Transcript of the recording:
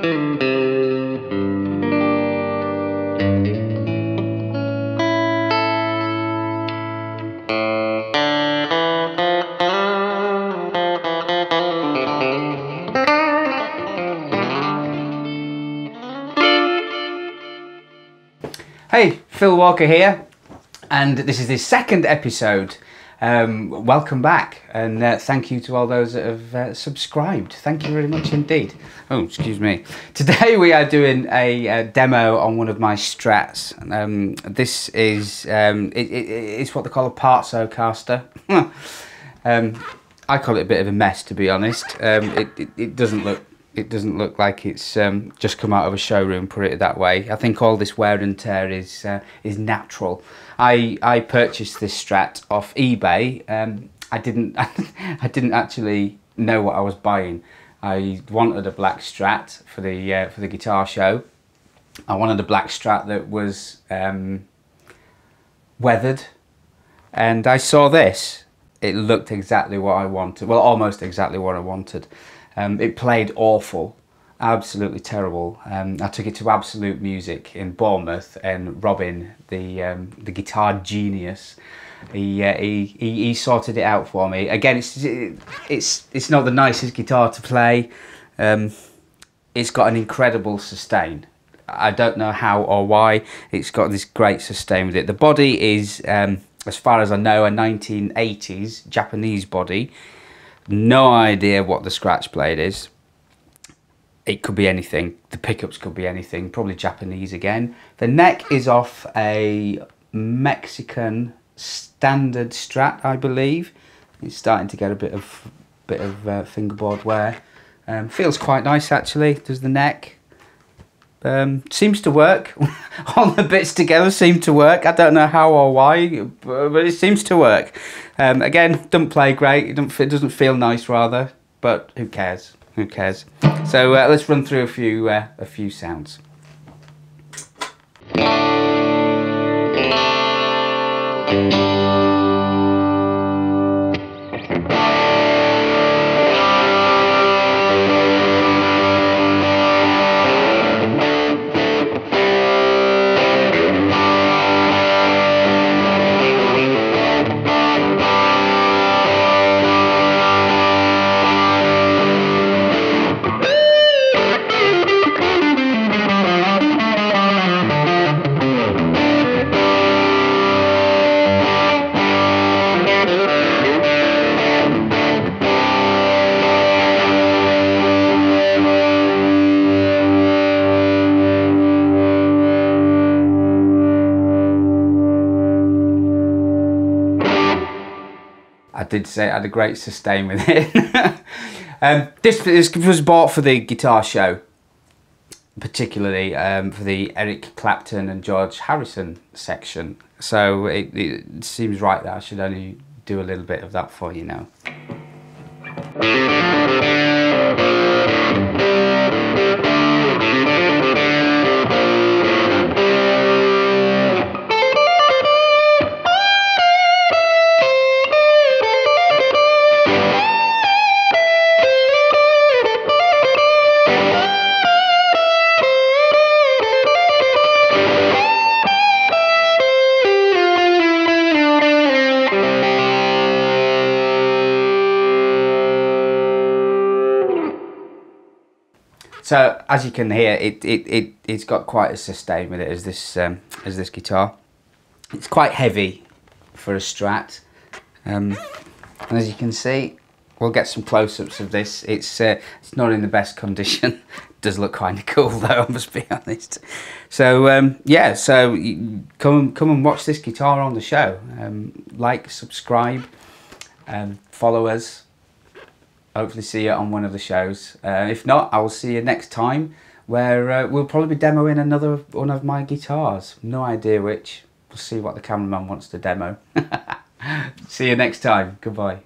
Hey, Phil Walker here, and this is the second episode. Um, welcome back, and uh, thank you to all those that have uh, subscribed. Thank you very much indeed. Oh, excuse me. Today we are doing a, a demo on one of my Strats. Um, this is um, it, it, it's what they call a Partsocaster. um, I call it a bit of a mess, to be honest. Um, it, it, it doesn't look it doesn't look like it's um, just come out of a showroom. Put it that way. I think all this wear and tear is uh, is natural. I I purchased this Strat off eBay. Um, I didn't I didn't actually know what I was buying. I wanted a black Strat for the uh, for the guitar show. I wanted a black Strat that was um, weathered, and I saw this. It looked exactly what I wanted. Well, almost exactly what I wanted. Um, it played awful, absolutely terrible. Um, I took it to Absolute Music in Bournemouth, and Robin, the um, the guitar genius, he, uh, he, he he sorted it out for me. Again, it's it's it's not the nicest guitar to play. Um, it's got an incredible sustain. I don't know how or why it's got this great sustain with it. The body is, um, as far as I know, a 1980s Japanese body no idea what the scratch plate is. It could be anything. The pickups could be anything. Probably Japanese again. The neck is off a Mexican standard Strat, I believe. It's starting to get a bit of bit of uh, fingerboard wear. Um, feels quite nice actually. Does the neck. Um, seems to work. All the bits together seem to work. I don't know how or why, but it seems to work. Um, again, doesn't play great. It, don't, it doesn't feel nice, rather. But who cares? Who cares? So uh, let's run through a few uh, a few sounds. I did say it had a great sustain with it. um, this, this was bought for the guitar show, particularly um, for the Eric Clapton and George Harrison section. So it, it seems right that I should only do a little bit of that for you now. So as you can hear, it it it it's got quite a sustain with it as this um, as this guitar. It's quite heavy for a Strat, um, and as you can see, we'll get some close-ups of this. It's uh, it's not in the best condition. Does look kind of cool though, I must be honest. So um, yeah, so come come and watch this guitar on the show. Um, like, subscribe, um, follow us hopefully see you on one of the shows. Uh, if not, I will see you next time where uh, we'll probably be demoing another one of my guitars. No idea which. We'll see what the cameraman wants to demo. see you next time. Goodbye.